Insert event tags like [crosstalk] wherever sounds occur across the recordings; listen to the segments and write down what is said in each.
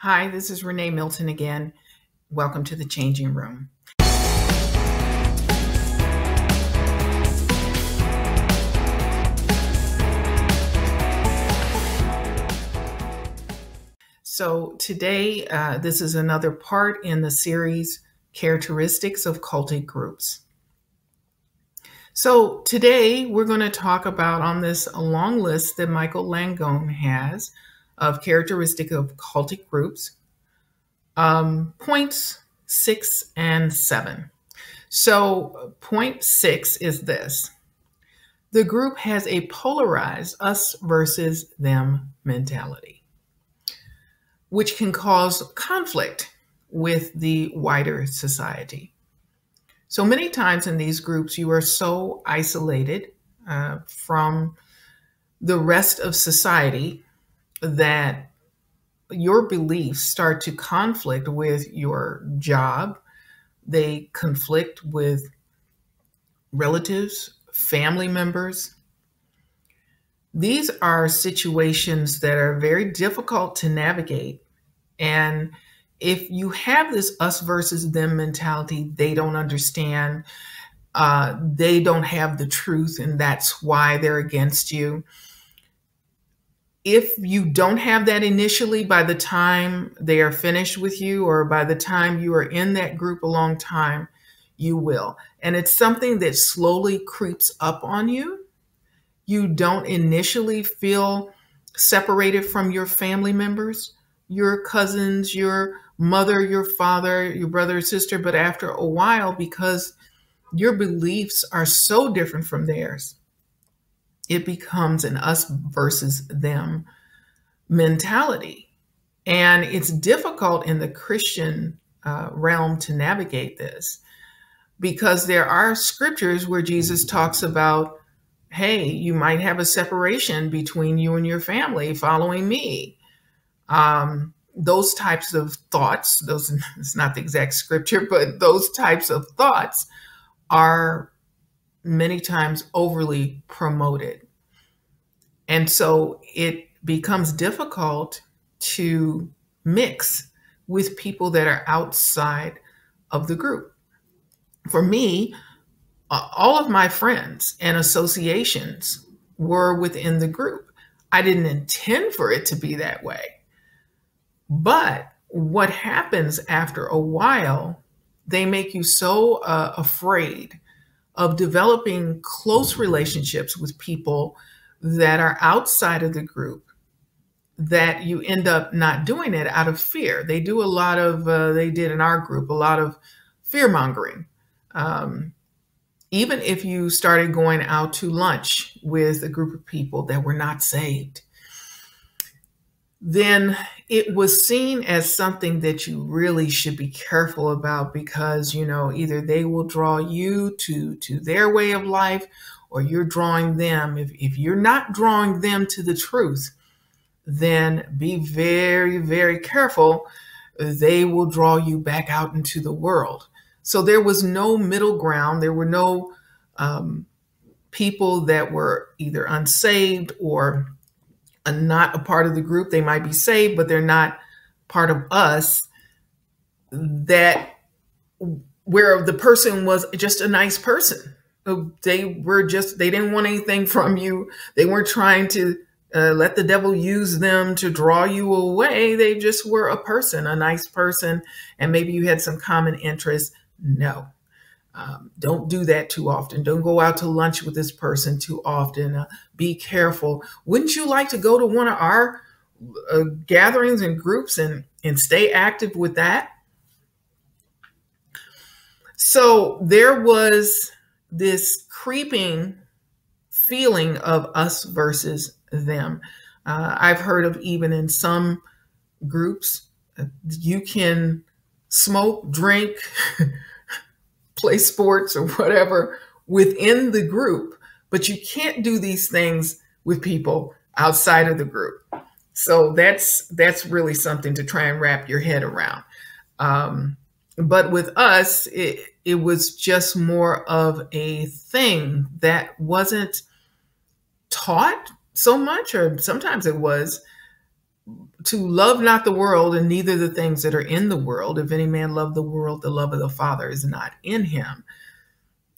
Hi, this is Renee Milton again. Welcome to the Changing Room. So, today, uh, this is another part in the series Characteristics of Cultic Groups. So, today we're going to talk about on this long list that Michael Langone has of characteristic of cultic groups, um, points six and seven. So, point six is this the group has a polarized us versus them mentality, which can cause conflict with the wider society. So many times in these groups, you are so isolated uh, from the rest of society that your beliefs start to conflict with your job, they conflict with relatives, family members. These are situations that are very difficult to navigate. And if you have this us versus them mentality, they don't understand, uh, they don't have the truth, and that's why they're against you if you don't have that initially by the time they are finished with you or by the time you are in that group a long time, you will. And it's something that slowly creeps up on you. You don't initially feel separated from your family members, your cousins, your mother, your father, your brother sister, but after a while, because your beliefs are so different from theirs, it becomes an us versus them mentality. And it's difficult in the Christian uh, realm to navigate this because there are scriptures where Jesus talks about, hey, you might have a separation between you and your family following me. Um, those types of thoughts, those [laughs] it's not the exact scripture, but those types of thoughts are many times overly promoted. And so it becomes difficult to mix with people that are outside of the group. For me, all of my friends and associations were within the group. I didn't intend for it to be that way. But what happens after a while, they make you so uh, afraid of developing close relationships with people that are outside of the group that you end up not doing it out of fear. They do a lot of, uh, they did in our group, a lot of fear mongering. Um, even if you started going out to lunch with a group of people that were not saved, then it was seen as something that you really should be careful about because you know either they will draw you to to their way of life or you're drawing them. If, if you're not drawing them to the truth then be very very careful. They will draw you back out into the world. So there was no middle ground. There were no um, people that were either unsaved or not a part of the group. They might be saved, but they're not part of us. That where the person was just a nice person. They were just, they didn't want anything from you. They weren't trying to uh, let the devil use them to draw you away. They just were a person, a nice person, and maybe you had some common interests. No, um, don't do that too often. Don't go out to lunch with this person too often. Uh, be careful. Wouldn't you like to go to one of our uh, gatherings and groups and, and stay active with that? So there was this creeping feeling of us versus them. Uh, I've heard of even in some groups, uh, you can smoke, drink, [laughs] play sports or whatever within the group, but you can't do these things with people outside of the group. So that's that's really something to try and wrap your head around. Um, but with us, it, it was just more of a thing that wasn't taught so much, or sometimes it was. to love not the world and neither the things that are in the world. If any man love the world, the love of the Father is not in him.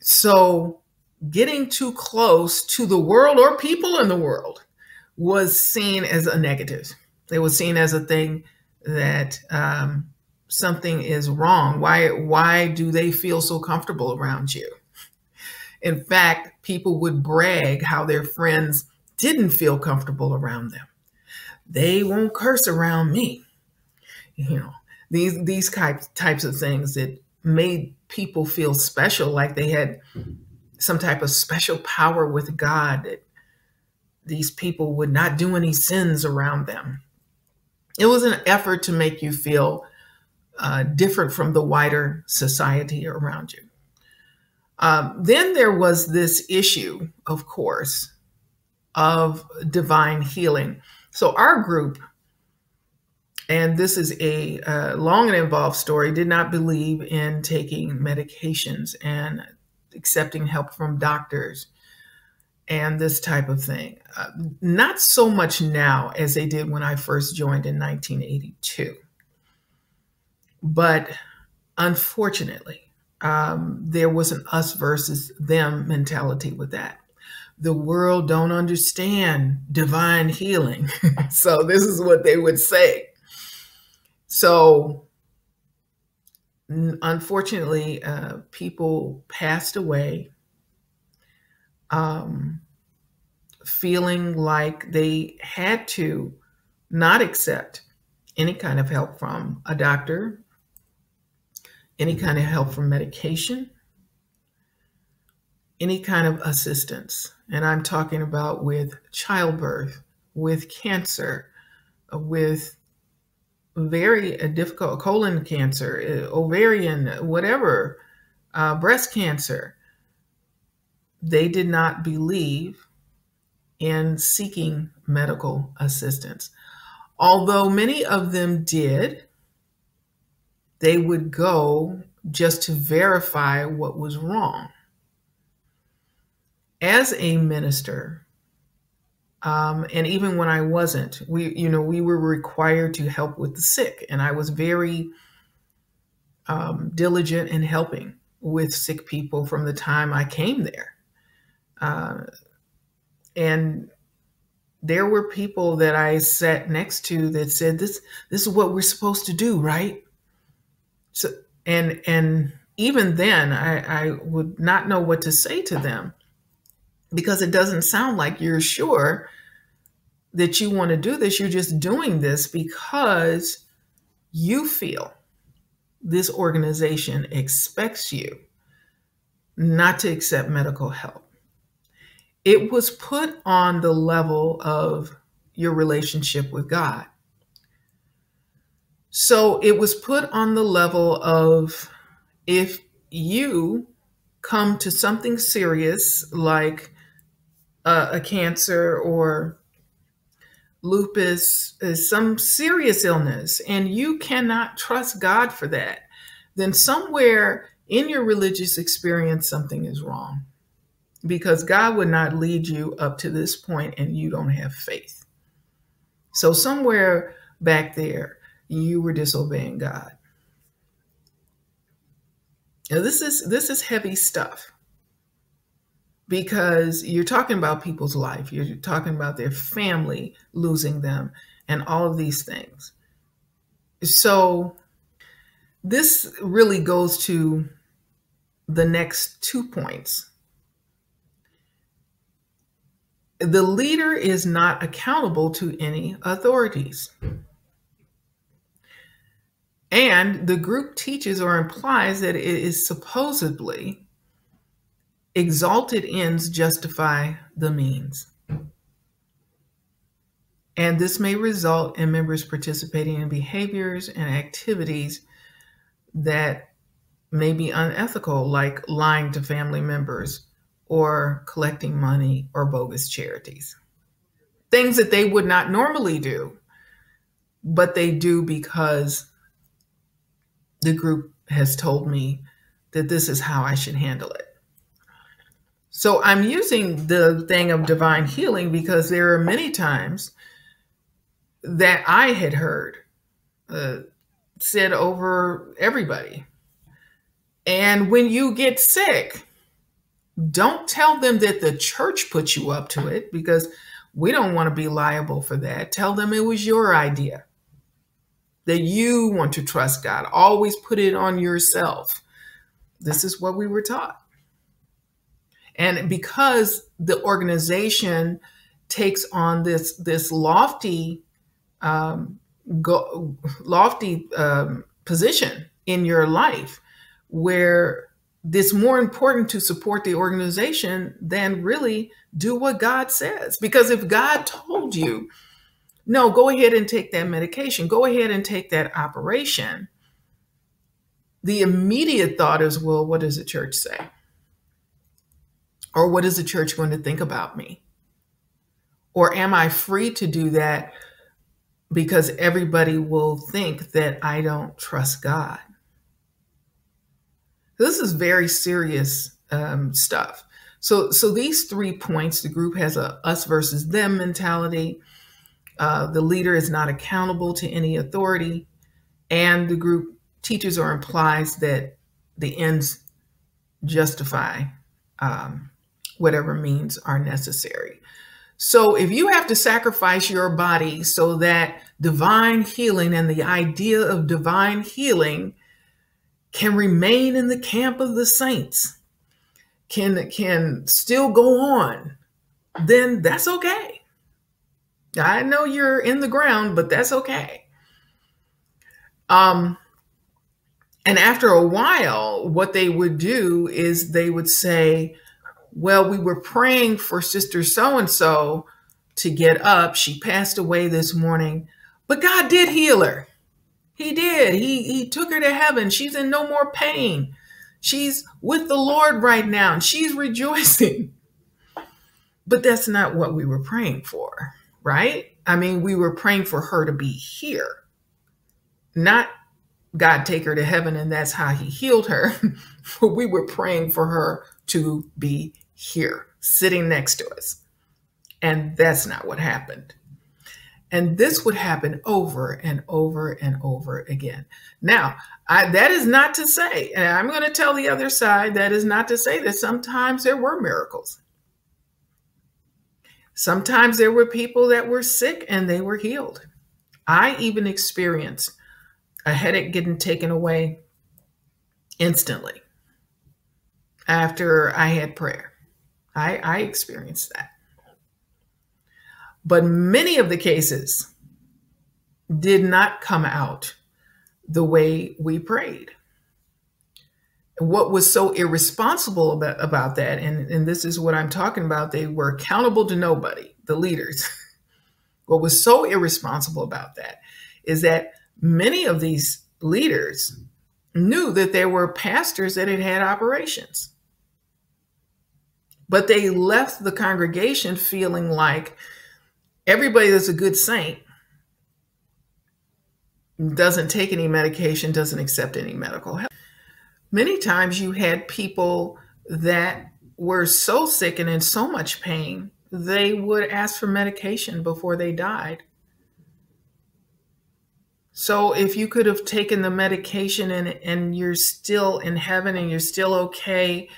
So getting too close to the world or people in the world was seen as a negative. It was seen as a thing that um, something is wrong. Why? Why do they feel so comfortable around you? In fact, people would brag how their friends didn't feel comfortable around them. They won't curse around me. You know, these these types types of things that made people feel special, like they had some type of special power with God that these people would not do any sins around them. It was an effort to make you feel uh, different from the wider society around you. Um, then there was this issue, of course, of divine healing. So our group, and this is a uh, long and involved story, did not believe in taking medications and accepting help from doctors and this type of thing. Uh, not so much now as they did when I first joined in 1982. But unfortunately, um, there was an us versus them mentality with that. The world don't understand divine healing. [laughs] so this is what they would say. So unfortunately, uh, people passed away um, feeling like they had to not accept any kind of help from a doctor, any kind of help from medication, any kind of assistance. And I'm talking about with childbirth, with cancer, with very difficult colon cancer, uh, ovarian, whatever, uh, breast cancer they did not believe in seeking medical assistance. Although many of them did, they would go just to verify what was wrong. As a minister, um, and even when I wasn't, we, you know, we were required to help with the sick, and I was very um, diligent in helping with sick people from the time I came there. Uh, and there were people that I sat next to that said, "This, this is what we're supposed to do, right?" So, and and even then, I, I would not know what to say to them because it doesn't sound like you're sure that you want to do this. You're just doing this because you feel this organization expects you not to accept medical help it was put on the level of your relationship with God. So it was put on the level of if you come to something serious like a, a cancer or lupus, uh, some serious illness, and you cannot trust God for that, then somewhere in your religious experience, something is wrong because God would not lead you up to this point and you don't have faith. So somewhere back there, you were disobeying God. Now this is this is heavy stuff because you're talking about people's life. You're talking about their family losing them and all of these things. So this really goes to the next two points the leader is not accountable to any authorities. And the group teaches or implies that it is supposedly exalted ends justify the means. And this may result in members participating in behaviors and activities that may be unethical, like lying to family members or collecting money or bogus charities. Things that they would not normally do, but they do because the group has told me that this is how I should handle it. So I'm using the thing of divine healing because there are many times that I had heard uh, said over everybody. And when you get sick, don't tell them that the church put you up to it because we don't want to be liable for that. Tell them it was your idea, that you want to trust God. Always put it on yourself. This is what we were taught. And because the organization takes on this, this lofty, um, go, lofty um, position in your life, where it's more important to support the organization than really do what God says. Because if God told you, no, go ahead and take that medication, go ahead and take that operation, the immediate thought is, well, what does the church say? Or what is the church going to think about me? Or am I free to do that because everybody will think that I don't trust God? This is very serious um, stuff. So, so these three points, the group has a us versus them mentality. Uh, the leader is not accountable to any authority, and the group teaches or implies that the ends justify um, whatever means are necessary. So, if you have to sacrifice your body so that divine healing and the idea of divine healing can remain in the camp of the saints, can, can still go on, then that's okay. I know you're in the ground, but that's okay. Um, and after a while, what they would do is they would say, Well, we were praying for Sister So and so to get up. She passed away this morning, but God did heal her. He did. He he took her to heaven. She's in no more pain. She's with the Lord right now and she's [laughs] rejoicing. But that's not what we were praying for, right? I mean, we were praying for her to be here. Not God take her to heaven and that's how he healed her. [laughs] we were praying for her to be here, sitting next to us. And that's not what happened. And this would happen over and over and over again. Now, I, that is not to say, and I'm going to tell the other side, that is not to say that sometimes there were miracles. Sometimes there were people that were sick and they were healed. I even experienced a headache getting taken away instantly after I had prayer. I, I experienced that. But many of the cases did not come out the way we prayed. What was so irresponsible about, about that, and, and this is what I'm talking about, they were accountable to nobody, the leaders. [laughs] what was so irresponsible about that is that many of these leaders knew that there were pastors that had had operations. But they left the congregation feeling like everybody that's a good saint doesn't take any medication, doesn't accept any medical help. Many times you had people that were so sick and in so much pain, they would ask for medication before they died. So if you could have taken the medication and, and you're still in heaven and you're still okay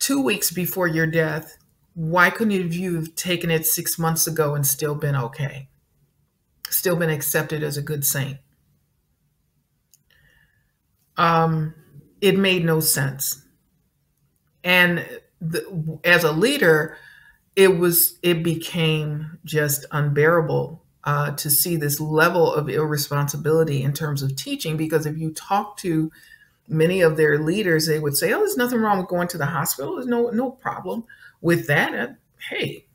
two weeks before your death, why couldn't you have taken it six months ago and still been okay? Still been accepted as a good saint? Um, it made no sense. And the, as a leader, it was it became just unbearable uh, to see this level of irresponsibility in terms of teaching. Because if you talk to many of their leaders, they would say, "Oh, there's nothing wrong with going to the hospital. There's no no problem." with that, hey,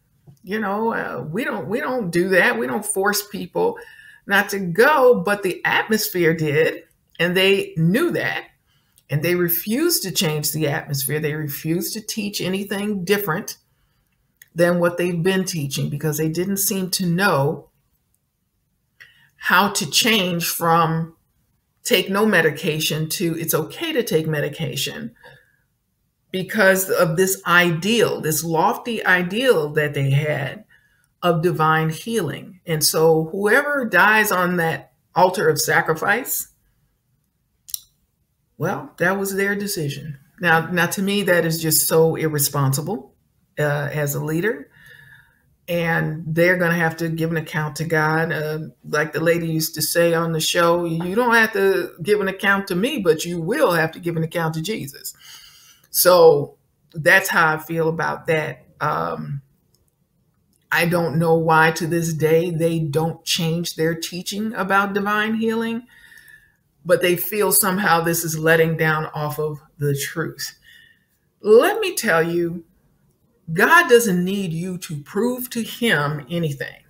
you know, uh, we don't we don't do that. We don't force people not to go, but the atmosphere did, and they knew that, and they refused to change the atmosphere. They refused to teach anything different than what they've been teaching because they didn't seem to know how to change from take no medication to it's okay to take medication because of this ideal, this lofty ideal that they had of divine healing. And so whoever dies on that altar of sacrifice, well, that was their decision. Now, now to me, that is just so irresponsible uh, as a leader. And they're going to have to give an account to God. Uh, like the lady used to say on the show, you don't have to give an account to me, but you will have to give an account to Jesus. So that's how I feel about that. Um, I don't know why to this day they don't change their teaching about divine healing, but they feel somehow this is letting down off of the truth. Let me tell you, God doesn't need you to prove to him anything.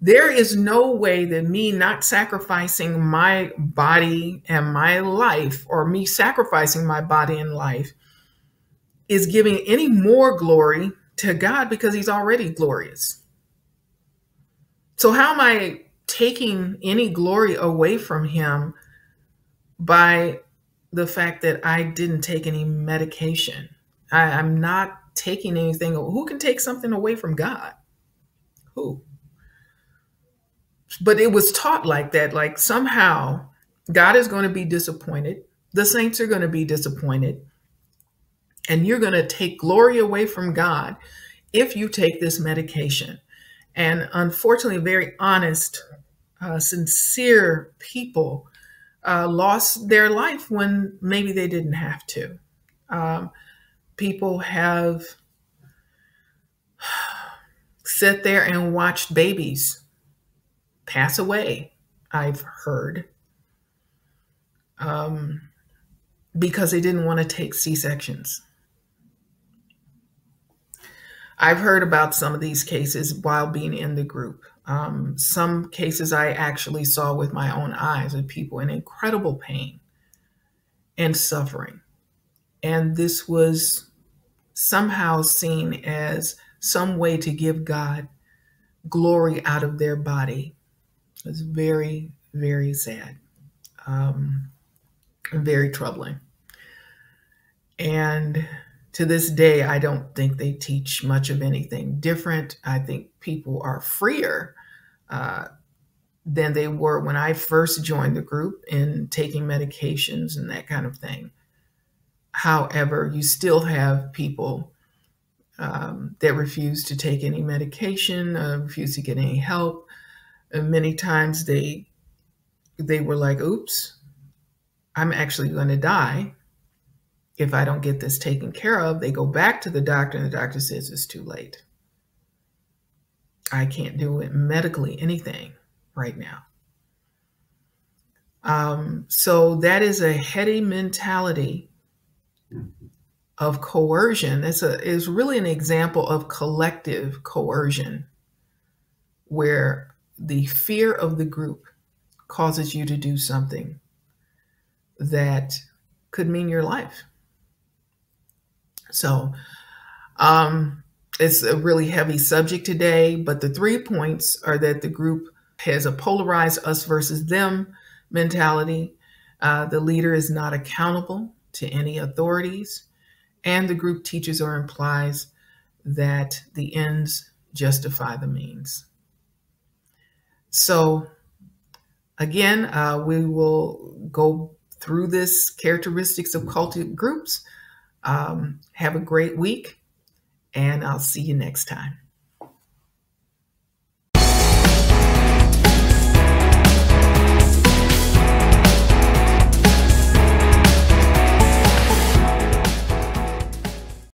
There is no way that me not sacrificing my body and my life, or me sacrificing my body and life, is giving any more glory to God because he's already glorious. So, how am I taking any glory away from him by the fact that I didn't take any medication? I, I'm not taking anything. Who can take something away from God? Who? But it was taught like that, like somehow God is going to be disappointed. The saints are going to be disappointed and you're going to take glory away from God if you take this medication. And unfortunately, very honest, uh, sincere people uh, lost their life when maybe they didn't have to. Um, people have sat there and watched babies pass away, I've heard, um, because they didn't want to take C sections. I've heard about some of these cases while being in the group. Um, some cases I actually saw with my own eyes of people in incredible pain and suffering. And this was somehow seen as some way to give God glory out of their body. It's very, very sad, um, very troubling. And to this day, I don't think they teach much of anything different. I think people are freer uh, than they were when I first joined the group in taking medications and that kind of thing. However, you still have people um, that refuse to take any medication, uh, refuse to get any help. And many times they they were like, "Oops, I'm actually going to die." if I don't get this taken care of, they go back to the doctor and the doctor says it's too late. I can't do it medically anything right now. Um, so that is a heady mentality of coercion. It's a is really an example of collective coercion, where the fear of the group causes you to do something that could mean your life. So um, it's a really heavy subject today, but the three points are that the group has a polarized us versus them mentality. Uh, the leader is not accountable to any authorities, and the group teaches or implies that the ends justify the means. So, again, uh, we will go through this characteristics of cultic groups um, have a great week, and I'll see you next time.